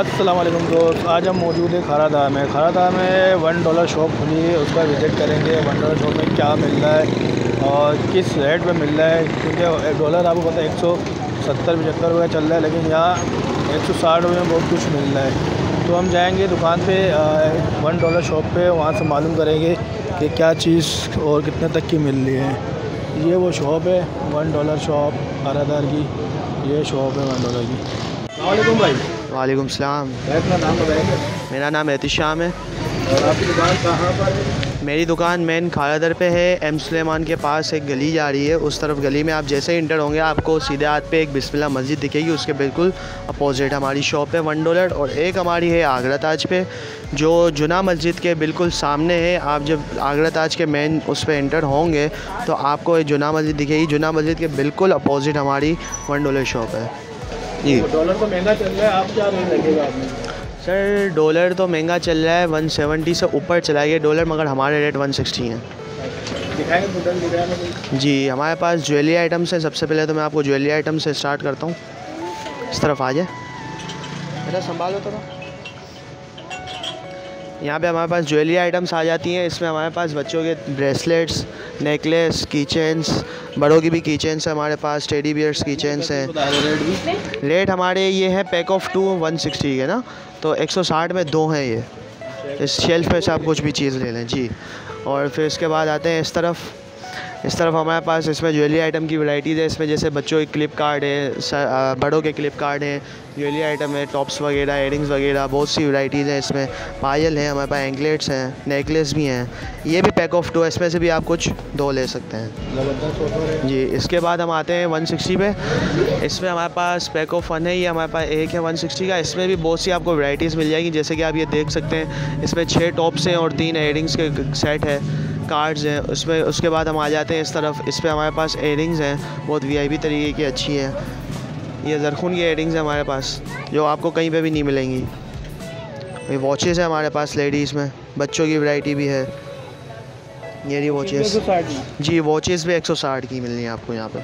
वालेकुम दोस्त। आज हम मौजूद है खारादा में। खारादा में वन डॉलर शॉप खुली है, उसका विज़िट करेंगे। वन डॉलर शॉप में क्या मिल रहा है और किस रेट पे मिल रहा है, क्योंकि डॉलर आपको पता है, एक सौ सत्तर, पचहत्तर रुपये चल रहा है, लेकिन यहाँ एक सौ साठ रुपये में बहुत कुछ मिल रहा है। तो हम जाएँगे दुकान पे वन डॉलर शॉप पे, वहाँ से मालूम करेंगे कि क्या चीज़ और कितने तक की मिल रही है। ये वो शॉप है, वन डॉलर शॉप खारादार की। ये शॉप है वन डॉलर की। भाई। वालेकुम सलाम। मेरा नाम एहतिशाम है। और आपकी दुकान कहाँ पर है? मेरी दुकान मेन खालादर पे है। एम सुलेमान के पास एक गली जा रही है। उस तरफ़ गली में आप जैसे ही इंटर होंगे आपको सीधे हाथ पे एक बिस्मिल्लाह मस्जिद दिखेगी। उसके बिल्कुल अपोजिट हमारी शॉप है वन डॉलर और एक हमारी है आगरा ताज पे जो जुना मस्जिद के बिल्कुल सामने है। आप जब आगरा ताज के मेन उस पर इंटर होंगे तो आपको जुना मस्जिद दिखेगी। जुना मस्जिद के बिल्कुल अपोजिट हमारी वन डॉलर शॉप है। जी। डॉलर तो महँगा चल रहा है आप क्या रेट लगेगा सर डॉलर तो महँगा चल रहा है 170 से ऊपर चला गया डॉलर मगर हमारे रेट 160 हैं। दिखाएँगे टोटल दिखाएँगे जी हमारे पास ज्वेलरी आइटम्स हैं। सबसे पहले तो मैं आपको ज्वेलरी आइटम से स्टार्ट करता हूँ। इस तरफ़ आ जाए। बेटा संभालो थोड़ा। यहाँ पे हमारे पास ज्वेलरी आइटम्स आ जाती हैं। इसमें हमारे पास बच्चों के ब्रेसलेट्स नेकलेस की चेन्स बड़ों की भी की है, हमारे पास टेडी बियर्स की हैं। रेट हमारे ये है pack of two one sixty के ना? तो एक सौ साठ में दो हैं ये। इस शेल्फ पे से आप कुछ भी चीज़ ले लें, जी। और फिर इसके बाद आते हैं इस तरफ़। इस तरफ़ हमारे पास इसमें ज्वेलरी आइटम की वैराइटीज़ है, इसमें जैसे बच्चों के क्लिप कार्ड है बड़ों के क्लिप कार्ड हैं, ज्वेलरी आइटम है, टॉप्स वगैरह एयरिंग्स वगैरह, बहुत सी वैराइटीज़ हैं इसमें। पायल हैं, हमारे पास एंकलेट्स हैं, नेकलेस भी हैं। ये भी पैक ऑफ़ टू इसमें से भी आप कुछ दो ले सकते हैं। जी, इसके बाद हम आते हैं 160 पे। इसमें हमारे पास पैक ऑफ़ वन है, ये हमारे पास एक है 160 का। इसमें भी बहुत सी आपको वैराइटीज़ मिल जाएगी, जैसे कि आप ये देख सकते हैं, इसमें छः टॉप्स हैं और तीन एयरिंग्स के सेट है। कार्ड्स हैं, उसमें, उसके बाद हम आ जाते हैं इस तरफ़। इस पर हमारे पास एयरिंग्स हैं, बहुत वी तरीके की अच्छी है। ये जरखून की एयरिंग्स हैं हमारे पास, जो आपको कहीं पे भी नहीं मिलेंगी। ये वॉचेस हैं हमारे पास लेडीज़ में, बच्चों की वैरायटी भी है। ये रही वॉचेस जी वॉचेस भी 160 की मिलनी है आपको यहाँ पे।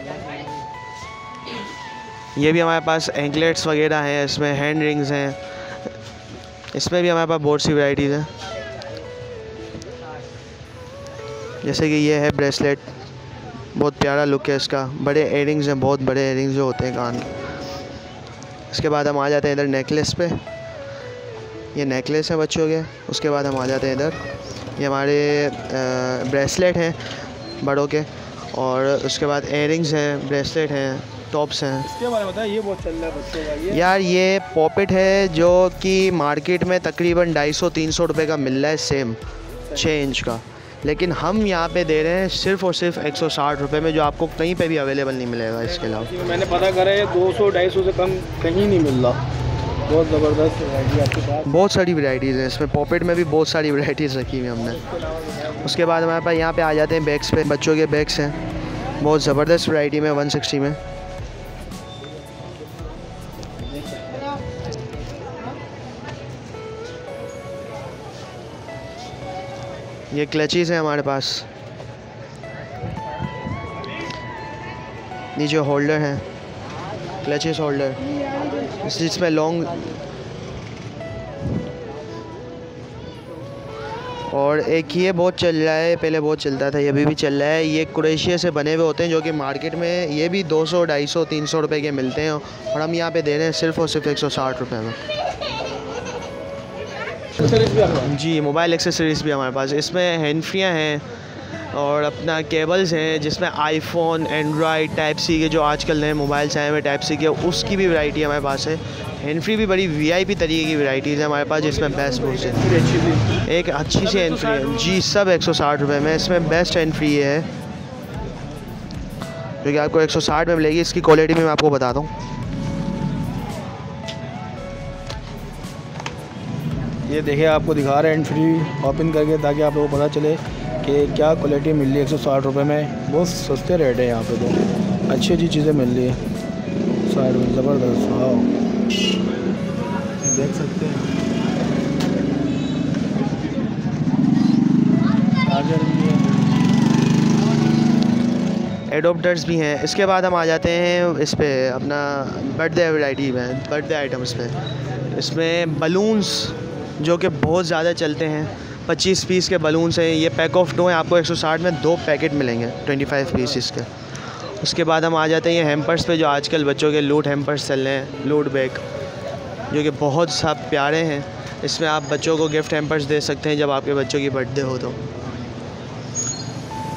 ये भी हमारे पास एंकलेट्स वगैरह हैं, इसमें हैंड रिंग्स हैं। इसमें भी हमारे पास बहुत सी वैराइटीज़ हैं। जैसे कि ये है ब्रेसलेट। बहुत प्यारा लुक है इसका। बड़े एयरिंग्स हैं बहुत बड़े एयरिंग्स जो होते हैं कान। के इसके बाद हम आ जाते हैं इधर नेकलेस पे। ये नेकलेस है बच्चों के। उसके बाद हम आ जाते हैं इधर। ये हमारे ब्रेसलेट हैं बड़ों के। और उसके बाद एयरिंग्स हैं ब्रेसलेट हैं टॉप्स हैं। इसके बारे में बताएँ ये बहुत चल रहा है बच्चों का यार ये पॉकेट है जो कि मार्केट में तकरीबन ढाई सौ तीन सौ रुपये का मिल रहा है सेम छः इंच का। लेकिन हम यहाँ पे दे रहे हैं सिर्फ़ और सिर्फ़ एक सौ में जो आपको कहीं पे भी अवेलेबल नहीं मिलेगा इसके अलावा। मैंने पता करा है दो सौ ढाई सौ कम कहीं नहीं मिल रहा। बहुत ज़बरदस्त वैरायटी आपके पास। बहुत सारी वैराइटीज़ हैं इसमें पॉकेट में भी बहुत सारी वैराइटीज़ रखी हुई हमने। उसके बाद हमारे पास यहाँ पे आ जाते हैं बैग्स पे बच्चों के बैग्स हैं। बहुत ज़बरदस्त वैरायटी में 160 में। ये क्लचीज़ हैं हमारे पास। नीचे होल्डर हैं क्लचेस होल्डर जिसमें लॉन्ग और एक ये बहुत चल रहा है, पहले बहुत चलता था, ये अभी भी चल रहा है। ये क्रोएशिया से बने हुए होते हैं, जो कि मार्केट में ये भी 200 250 300 रुपए के मिलते हैं। और हम यहाँ पे दे रहे हैं सिर्फ़ और सिर्फ़ 160 रुपए में। जी मोबाइल एक्सेसरीज़ भी हमारे पास। इसमें हैंड फ्रियाँ हैं और अपना केबल्स हैं जिसमें आईफोन एंड्रॉयड टाइप सी के जो आजकल नए मोबाइल्स आए हुए टाइप सी के उसकी भी वैरायटी हमारे पास है। हैंड फ्री भी बड़ी वीआईपी तरीके की वैराइटीज़ है हमारे पास जिसमें बेस्ट बुक्स है। एक अच्छी सी हैंड फ्री है। जी सब एक सौ साठ रुपये में। इसमें बेस्ट हैंड फ्री है। जो कि आपको एक सौ साठ में मिलेगी इसकी क्वालिटी भी मैं आपको बताता हूँ ये देखिए, आपको दिखा रहे हैं एंड फ्री ओपन करके ताकि आप लोगों को पता चले कि क्या क्वालिटी मिल रही है एक सौ साठ रुपये में। बहुत सस्ते रेट है यहाँ पे तो। अच्छी अच्छी चीज़ें मिल रही है। साइड में ज़बरदस्त हाँ देख सकते हैं। एडोप्टर्स भी हैं। इसके बाद हम आ जाते हैं इस पर अपना बर्थडे वैरायटी में। बर्थडे आइटम्स पे इसमें बलून्स जो कि बहुत ज़्यादा चलते हैं। 25 पीस के बलून्स हैं, ये पैक ऑफ़ टू हैं, आपको 160 में दो पैकेट मिलेंगे 25 पीस के। उसके बाद हम आ जाते हैं ये हेम्पर्स पे, जो आजकल बच्चों के लूट हेम्पर्स चल रहे हैं लूट बैग जो कि बहुत सब प्यारे हैं। इसमें आप बच्चों को गिफ्ट हेम्पर्स दे सकते हैं जब आपके बच्चों की बर्थडे हो तो।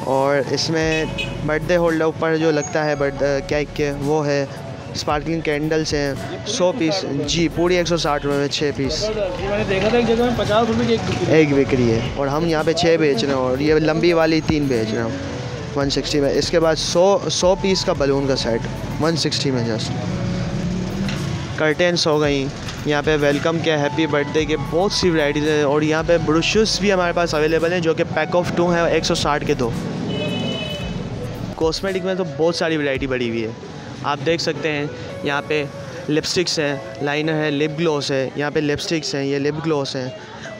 और इसमें बर्थडे होल्डर ऊपर जो लगता है बर्थ केक के, वो है स्पार्कलिंग कैंडल्स हैं सौ पीस जी पूरी एक सौ साठ रुपये में छः पीस। मैंने देखा था एक जगह में पचास रुपये की एक बिक्री है और हम यहाँ पे छः बेच रहे हैं और ये लंबी वाली तीन बेच रहे हैं वन सिक्सटी में। इसके बाद सौ सौ पीस का बलून का सेट वन सिक्सटी में जस्ट। कर्टेंस हो गई यहाँ पे वेलकम के हैप्पी बर्थडे के बहुत सी वैराइटीज़ हैं और यहाँ पे ब्रुशेस भी हमारे पास अवेलेबल हैं जो कि पैक ऑफ़ टू हैं एक सौ साठ के दो। कॉस्मेटिक में तो बहुत सारी वैरायटी बढ़ी हुई है। आप देख सकते हैं, यहाँ पे लिपस्टिक्स हैं लाइनर है लिप ग्लॉस है, यहाँ पे लिपस्टिक्स हैं, ये लिप ग्लॉस हैं।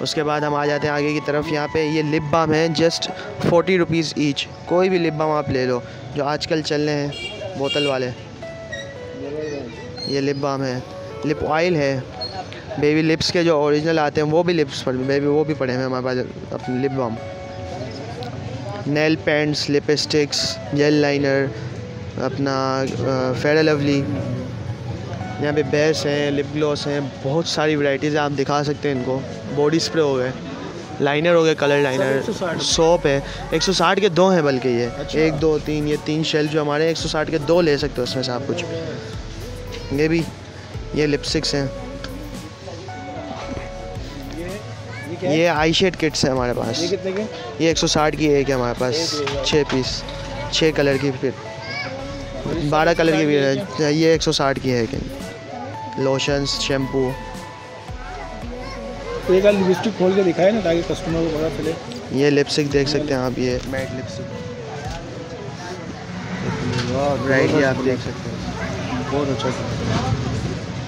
उसके बाद हम आ जाते हैं आगे की तरफ़, यहाँ पे ये लिप बाम है जस्ट फोर्टी रुपीज़ ईच कोई भी लिप बाम आप ले लो, जो आजकल चल रहे हैं, बोतल वाले। ये लिप बाम है लिप ऑयल है। बेबी लिप्स के जो ओरिजिनल आते हैं, वो भी लिप्स पर बेबी वो भी पड़े हैं हमारे पास, अपने lip balm nail paints lipsticks gel liner अपना फेयर लवली यहाँ पे बेस हैं लिप ग्लॉस हैं बहुत सारी वैराइटीज़ हैं आप दिखा सकते हैं इनको। बॉडी स्प्रे हो गए लाइनर हो गए कलर लाइनर 160 सोप है 160 के दो हैं बल्कि ये। अच्छा। एक दो तीन ये तीन शेल्फ जो हमारे हैं 160 के दो ले सकते हो उसमें से आप कुछ। ये भी ये लिपस्टिक्स हैं। ये है? ये आई शेड किट्स है हमारे पास। ये कितने के? ये 160 की एक है हमारे पास छः पीस छः कलर की फिर बारह कलर की भी है। ये 160 की है कि लोशंस शैम्पू तो एक लिपस्टिक खोल के दिखाए ना ताकि कस्टमर को पता चले। ये लिपस्टिक देख सकते हैं आप ये। मैट लिपस्टिक राइट ये आप देख सकते हैं। बहुत अच्छा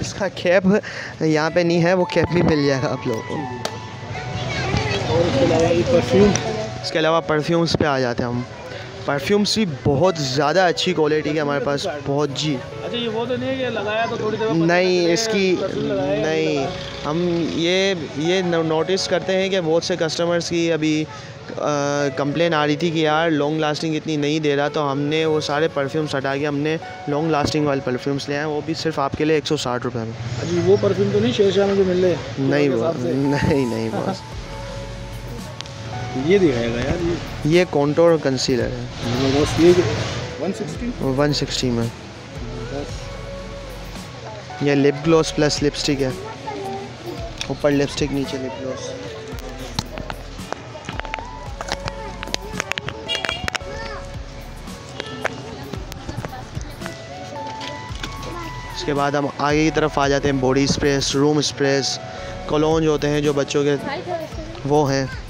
इसका कैप यहाँ पे नहीं है वो कैप भी मिल जाएगा आप लोगों को। और इसके अलावा ये परफ्यूम इसके अलावा परफ्यूम्स पे आ जाते हैं हम। परफ्यूम्स भी बहुत ज़्यादा अच्छी क्वालिटी के हमारे पास बहुत जी। अच्छा ये वो तो नहीं है कि लगाया तो थोड़ी देर नहीं इसकी है, नहीं। हम ये ये नोटिस करते हैं कि बहुत से कस्टमर्स की अभी कंप्लेन आ रही थी कि यार लॉन्ग लास्टिंग इतनी नहीं दे रहा तो हमने वो सारे परफ्यूम्स हटा के हमने लॉन्ग लास्टिंग वाले परफ्यूम्स ले आए वो भी सिर्फ़ आपके लिए एक सौ साठ रुपये में। वो परफ्यूम तो नहीं शेरशाह में जो मिल रहे नहीं वो नहीं नहीं बस। ये दिखाएगा यार ये। ये कॉन्टोर कंसीलर है। बस ये वन सिक्सटी वन सिक्सटी में। ये लिप ग्लॉस प्लस लिपस्टिक है। ऊपर लिपस्टिक नीचे लिप ग्लॉस इसके बाद हम आगे की तरफ़ आ जाते हैं। Body sprays room sprays cologne जो होते हैं जो बच्चों के वो हैं।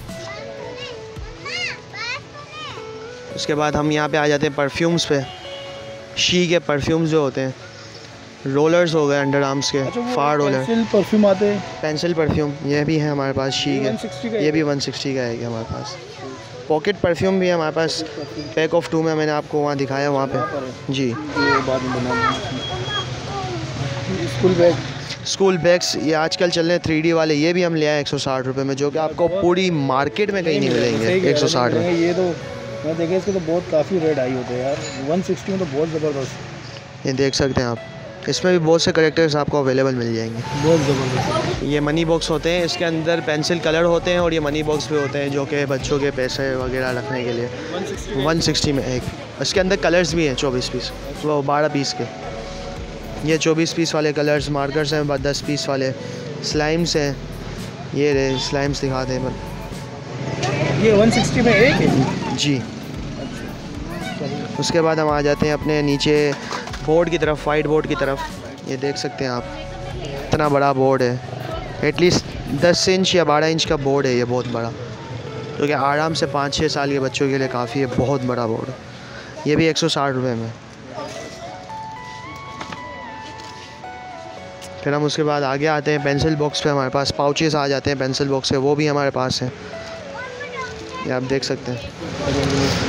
उसके बाद हम यहाँ पे आ जाते हैं परफ्यूम्स पे। शी के परफ्यूम्स जो होते हैं रोलर्स हो गए अंडर आर्म्स के अच्छा, फार रोलर पेंसिल परफ्यूम आते हैं। पेंसिल परफ्यूम ये भी है हमारे पास शी के। ये भी 160 का है हमारे पास। पॉकेट परफ्यूम भी है हमारे पास। पैक ऑफ़ टू में मैंने आपको वहाँ दिखाया वहाँ पे। जी। स्कूल बैग स्कूल बैग्स ये आजकल चल रहे हैं थ्री वाले ये भी हम ले आए एक सौ में जो कि आपको पूरी मार्केट में कहीं नहीं मिलेंगे। एक सौ साठ में। ये तो मैं देखे इसके तो बहुत काफ़ी रेट आई होते हैं यार। 160 में तो बहुत ज़बरदस्त। ये देख सकते हैं आप। इसमें भी बहुत से करेक्टर्स आपको अवेलेबल मिल जाएँगे। बहुत ज़बरदस्त। ये मनी बॉक्स होते हैं इसके अंदर पेंसिल कलर होते हैं और ये मनी बॉक्स भी होते हैं जो कि बच्चों के पैसे वगैरह रखने के लिए। 160 160 में एक। इसके अंदर कलर्स भी हैं चौबीस पीस वो बारह पीस के। ये चौबीस पीस वाले कलर्स मार्कर्स हैं दस पीस वाले। स्लाइम्स हैं। ये रे स्लाइम्स दिखाते हैं। ये 160 में एक है? जी। उसके बाद हम आ जाते हैं अपने नीचे बोर्ड की तरफ़ वाइट बोर्ड की तरफ़। ये देख सकते हैं आप। इतना बड़ा बोर्ड है। एटलीस्ट दस इंच या बारह इंच का बोर्ड है ये बहुत बड़ा। जो कि आराम से पाँच छः साल के बच्चों के लिए काफ़ी है, बहुत बड़ा बोर्ड ये भी एक सौ साठ रुपये में। फिर हम उसके बाद आगे आते हैं पेंसिल बॉक्स पे हमारे पास पाउचेस आ जाते हैं पेंसिल बॉक्स के, वो भी हमारे पास हैं। ये आप देख सकते हैं।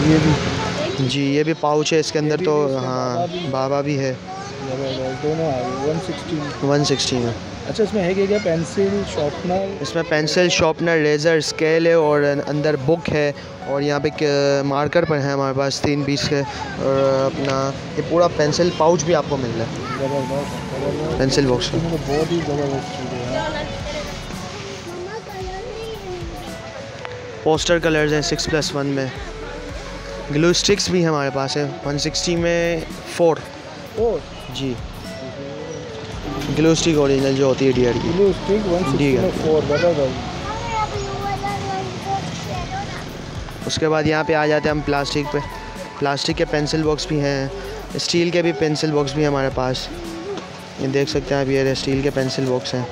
ये भी जी ये भी पाउच है इसके अंदर तो हाँ बाबा भी है। दोनों आ गए वन सिक्सटी वन सिक्सटी में अच्छा इसमें है क्या क्या? पेंसिल शार्पनर इसमें पेंसिल शार्पनर लेज़र स्केल है और अंदर बुक है और यहाँ पे मार्कर पर है हमारे पास तीन पीस के और अपना ये पूरा पेंसिल पाउच भी आपको मिल रहा है। पेंसिल बॉक्स तो बहुत ही ज़बरदस्त पोस्टर कलर्स हैं सिक्स प्लस वन में। ग्लू स्टिक्स भी हमारे पास है वन सिक्सटी में फोर। ओ जी। ग्लू स्टिक ओरिजिनल जो होती है डी की। ब्लू स्टिक वन ठीक है। फोर उसके बाद यहाँ पे आ जाते हैं हम प्लास्टिक पे। प्लास्टिक के पेंसिल बॉक्स भी हैं स्टील के भी पेंसिल बॉक्स भी हमारे पास। ये देख सकते हैं आप ये स्टील के पेंसिल बॉक्स हैं।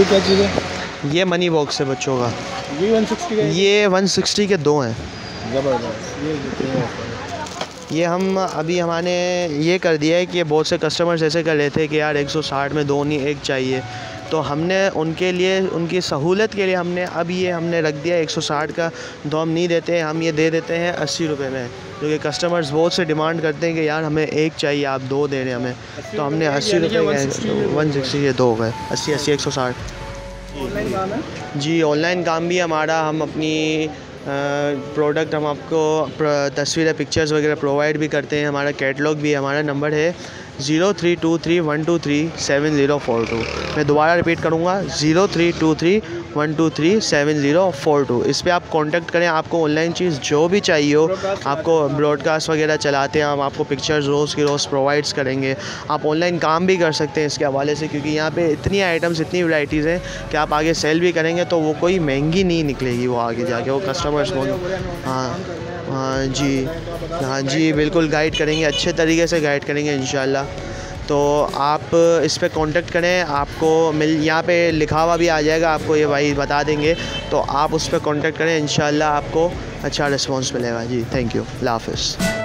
ये क्या चीज़ है? ये मनी बॉक्स है बच्चों का। ये वन सिक्सटी का? ये 160 के दो हैं। ज़बरदस्त। ये ये हम अभी हमारे ये कर दिया है कि बहुत से कस्टमर्स ऐसे कर लेते हैं कि यार 160 में दो नहीं एक चाहिए। तो हमने उनके लिए उनकी सहूलत के लिए हमने अब ये हमने रख दिया 160 का। तो हम नहीं देते हैं हम ये दे देते हैं अस्सी रुपये में क्योंकि कस्टमर्स बहुत से डिमांड करते हैं कि यार हमें एक चाहिए आप दो दे रहे हैं हमें। तो हमने अस्सी रुपये 160 में दो। वन सिक्सटी ये दो हो गए अस्सी अस्सी एक सौ साठ। ऑनलाइन काम जी ऑनलाइन काम भी हमारा हम अपनी प्रोडक्ट हम आपको तस्वीरें पिक्चर्स वगैरह प्रोवाइड भी करते हैं हमारा कैटलॉग भी है हमारा नंबर है। Zero three two three one two three seven zero four two. मैं दोबारा रिपीट करूँगा, zero three two three one two three seven zero four two. इस पर आप कांटेक्ट करें, आपको ऑनलाइन चीज़ जो भी चाहिए हो, आपको ब्रॉडकास्ट वगैरह चलाते हैं, हम आपको पिक्चर्स रोज़ की रोज़ प्रोवाइड्स करेंगे। आप ऑनलाइन काम भी कर सकते हैं इसके हवाले से, क्योंकि यहाँ पे इतनी आइटम्स इतनी वैराइटीज़ हैं कि आप आगे सेल भी करेंगे तो वो कोई महँगी नहीं निकलेगी, वो आगे जाके, वो कस्टमर्स को। हाँ। हाँ जी हाँ जी, बिल्कुल गाइड करेंगे, अच्छे तरीके से गाइड करेंगे इन तो आप इस पर कॉन्टेक्ट करें, आपको मिल, यहाँ पे लिखा हुआ भी आ जाएगा, आपको ये भाई बता देंगे। तो आप उस पर कॉन्टेक्ट करें इन आपको अच्छा रिस्पॉन्स मिलेगा। जी थैंक यू हाफिज़